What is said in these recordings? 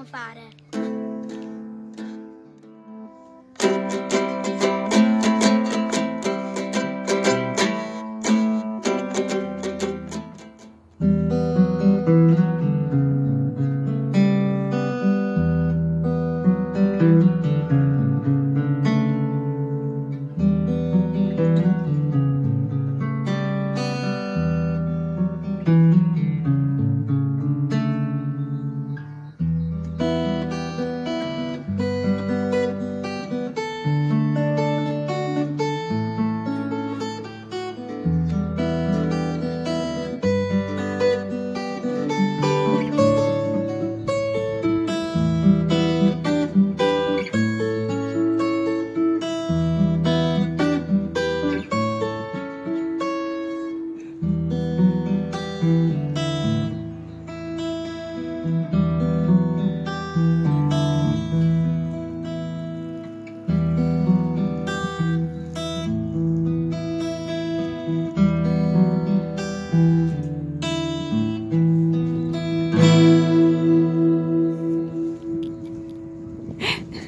possiamo fare?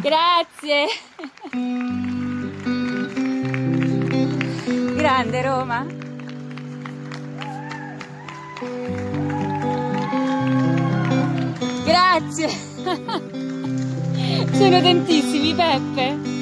Grazie. Grande Roma. Grazie. Sono tantissimi, Peppe.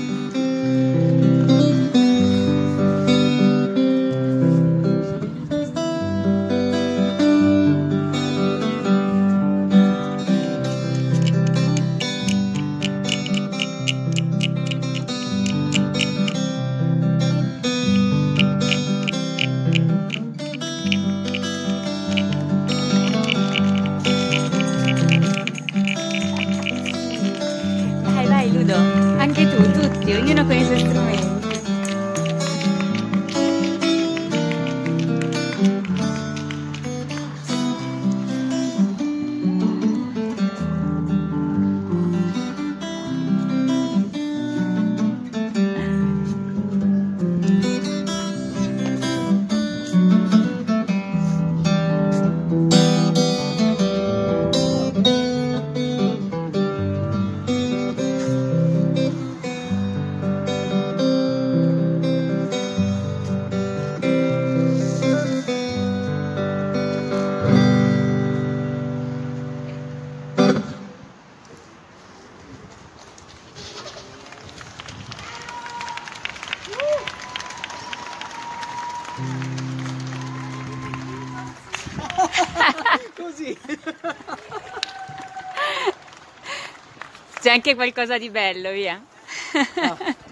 Così. C'è anche qualcosa di bello, via. Uh.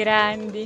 Grandi.